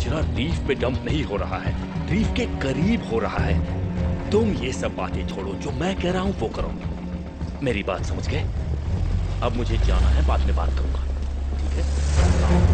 कचरा रीफ पे डंप नहीं हो रहा है। रीफ के करीब हो रहा है। तुम ये सब बातें छोड़ो, जो मैं कह रहा हूँ, वो करो। मेरी बात समझ गए? अब मुझे जाना है, बाद में बात करूँगा। ठीक है?